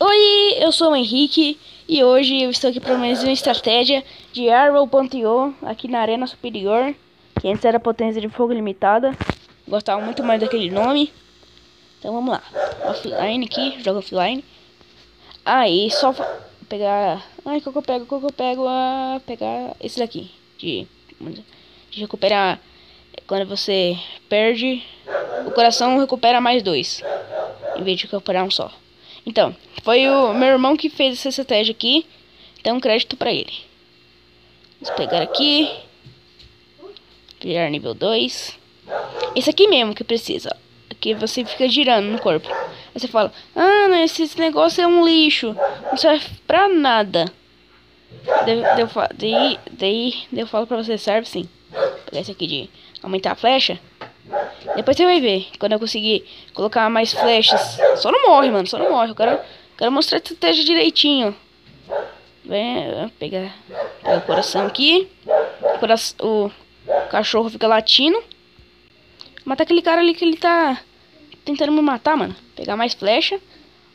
Oi, eu sou o Henrique e hoje eu estou aqui para mais uma estratégia de Arrow.io aqui na Arena Superior, que antes era potência de fogo limitada. Gostava muito mais daquele nome. Então vamos lá. Offline aqui, joga offline. Aí só pegar. Ai, qual que eu pego? Qual que eu pego? Ah, pegar esse daqui. De, de recuperar. Quando você perde, o coração recupera mais dois. Em vez de recuperar um só. Então, foi o meu irmão que fez essa estratégia aqui. Então, crédito pra ele. Vamos pegar aqui. Virar nível 2. Esse aqui mesmo que precisa. Aqui você fica girando no corpo. Aí você fala, ah, não, esse, negócio é um lixo. Não serve pra nada. Daí, daí, daí, daí eu falo pra você, serve sim. Vou pegar esse aqui de aumentar a flecha. Depois você vai ver. Quando eu conseguir colocar mais flechas. Só não morre, mano. Só não morre. Eu quero, quero mostrar a estratégia direitinho. Vem, pegar, pegar o coração aqui. O, coração, o cachorro fica latindo. Matar aquele cara ali que ele tá tentando me matar, mano. Pegar mais flecha.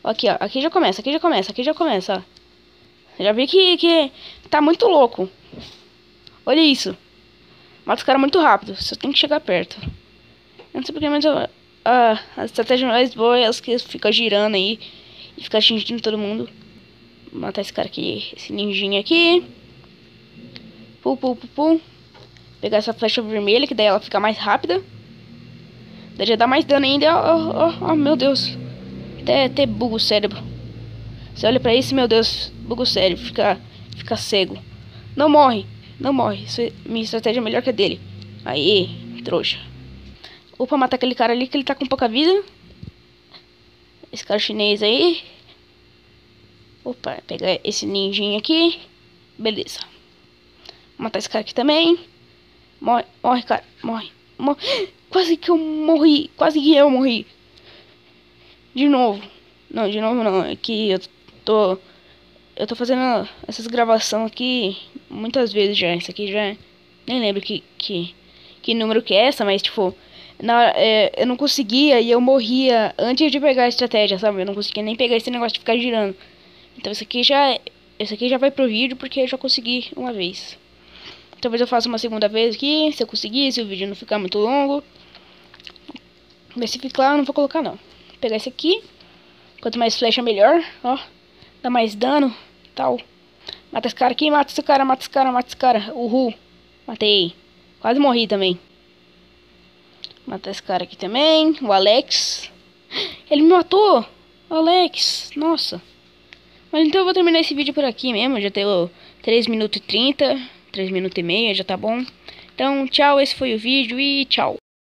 Aqui, ó. Aqui já começa, aqui já começa, aqui já começa, ó. Já vi que, que tá muito louco. Olha isso. Mata os caras muito rápido. Só tem que chegar perto. Eu não sei porque, mas eu, a, a estratégia mais boa é as que ficam girando aí. E ficar atingindo todo mundo. Vou matar esse cara aqui, esse ninjinha aqui. Pum, pum, pum, pum. Pegar essa flecha vermelha, que daí ela fica mais rápida. Já dá mais dano ainda. Oh, oh, oh meu Deus. Até, até buga o cérebro. Você olha pra isso, meu Deus, buga o cérebro. Fica, fica cego. Não morre. Não morre. Isso, é, minha estratégia é melhor que a dele. Aí, trouxa. Opa, matar aquele cara ali que ele tá com pouca vida. Esse cara chinês aí. Opa, pegar esse ninjinho aqui. Beleza. Matar esse cara aqui também. Morre, morre, cara. Morre. morre. Quase que eu morri. Quase que eu morri. De novo. Não, de novo não. É que eu tô... Eu tô fazendo essas gravações aqui muitas vezes já. Isso aqui já... Nem lembro que, que, que número que é essa, mas tipo na, é, eu não conseguia e eu morria antes de pegar a estratégia, sabe? Eu não conseguia nem pegar esse negócio de ficar girando. Então isso aqui já, isso aqui já vai pro vídeo porque eu já consegui uma vez. Talvez eu faça uma segunda vez aqui, se eu conseguir, se o vídeo não ficar muito longo. Mas ficar, eu não vou colocar não. Vou pegar esse aqui. Quanto mais flecha, melhor, ó. Dá mais dano, tal. Mata esse cara aqui, mata esse cara, mata esse cara, mata esse cara. Uhul. Matei. Quase morri também. Matar esse cara aqui também. O Alex. Ele me matou. Alex. Nossa. Mas então eu vou terminar esse vídeo por aqui mesmo. Já deu 3 minutos e 30. 3 minutos e meio, já tá bom. Então, tchau. Esse foi o vídeo e tchau.